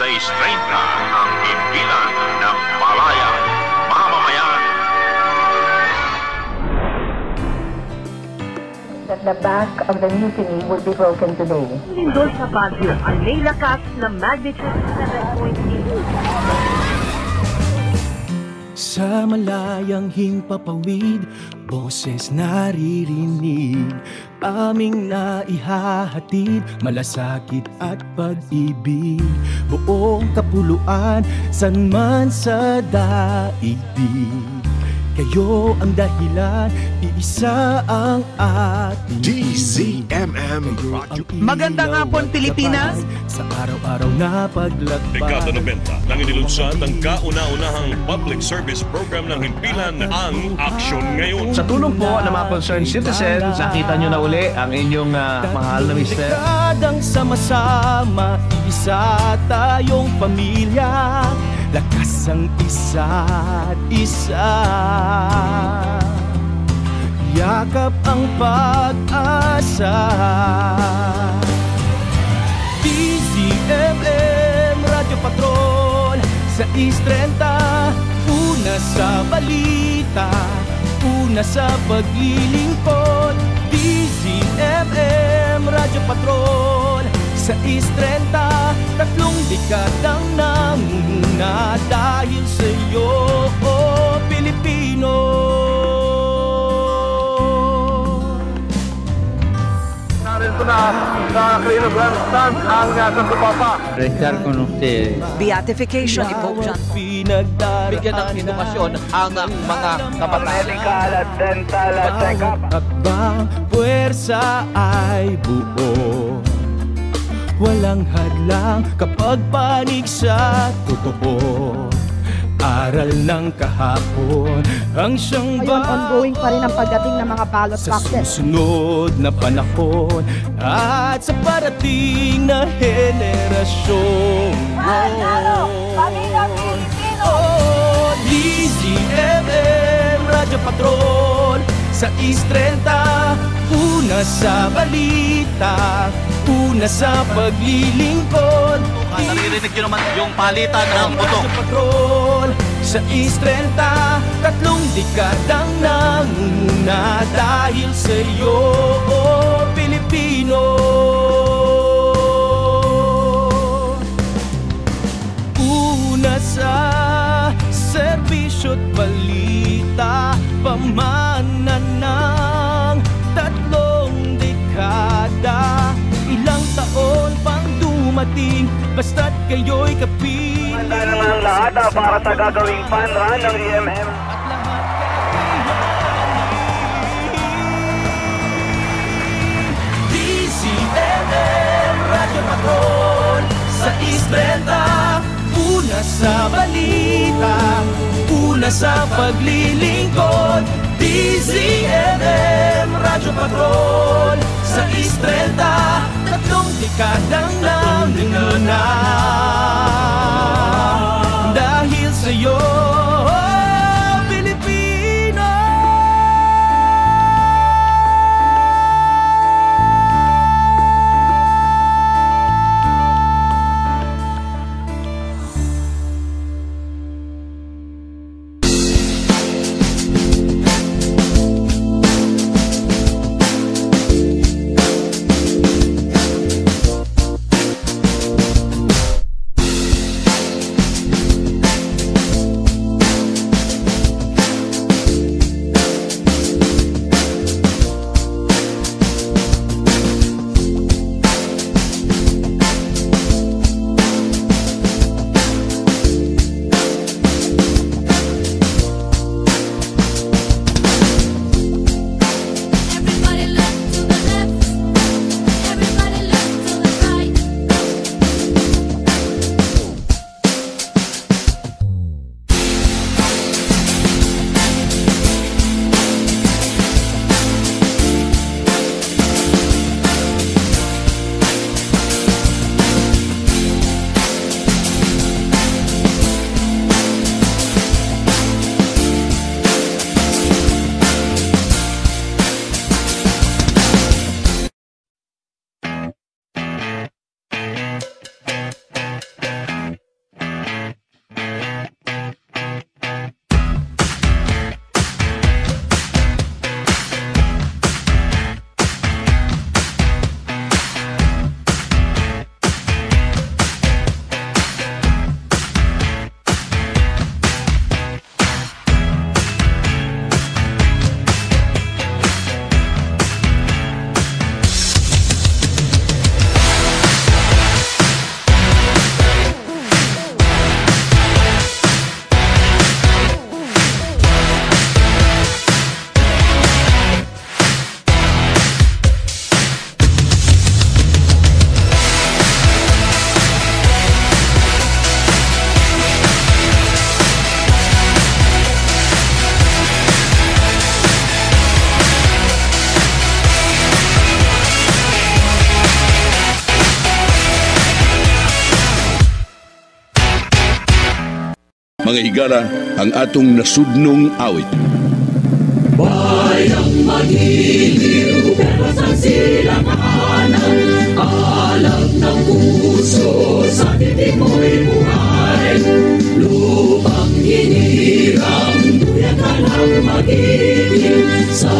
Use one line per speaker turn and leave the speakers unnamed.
6.30 ang himpilan ng Malaya Mamamayan.
that the back of the mutiny will be broken today.
Lindol sa Baguio ang may lakas na magnitude 7.8.
Sa malayang himpapawid, boses naririnig Aming naihahatid, malasakit at pag-ibig. Buong kapuluan, san man sa daigdig Kayo ang dahilan, iisa ang ating
DZMM
Magandang hapon, Pilipinas!
Sa araw-araw na paglakbay
Dekada 90 nang inilunsad ang kauna-unahang public service program ng himpilan ang Aksyon Ngayon.
Sa tulong po ng mga concerned citizens, nakita nyo na uli ang inyong ah, mahal na mister.
Dekadang sama-sama, isa tayong pamilya Lakas ang isa't isa. Yakap ang pag-asa. DZMM Radyo Patrol Sa Istrenta Una sa balita Una sa paglilingkod. DZMM Radyo Patrol Sa Istrenta Tatlong dekadang namumuna Dahil sa'yo, oh Pilipino
Narito na sa kilogram stand ang nasa Tupapa.
Beatification ni Pope John
Bigyan ng edukasyon ang mga kabataan.
Medical at dental check-up.
At bang puwersa ay buo Walang hadlang kapag panig sa totoo. Aral ng kahapon ang siyang
Ngayon, ongoing pa rin ang pagdating ng mga ballot
sa
boxes.
susunod na panahon At sa parating na henerasyon. Oh, DZMM Radyo Patrol Sa East 30 Una sa balita Una sa paglilingkod
Ah, Naririnig nyo naman yung palitan ng.
Radyo Patrol Sa 30 Tatlong dekadang nangunguna Dahil sa iyo, oh, Pilipino dumating Basta't kayo'y kapiling
Handa naman ang lahat ah, para sa gagawing fun run ng EMM.
At lahat Radyo Patrol Sa Istrenta Una sa balita Una sa paglilingkod DZMM Radyo Patrol Sa Istrenta Tatlong dekadang namumuna Dahil sa'yo
mga higala, ang atong nasudnong awit.
Bayang magiliw, pero saan sila kanan? Alam ng puso, sa titik mo'y buhay. Lupang hinirang, duyan ka ng magiging. Sa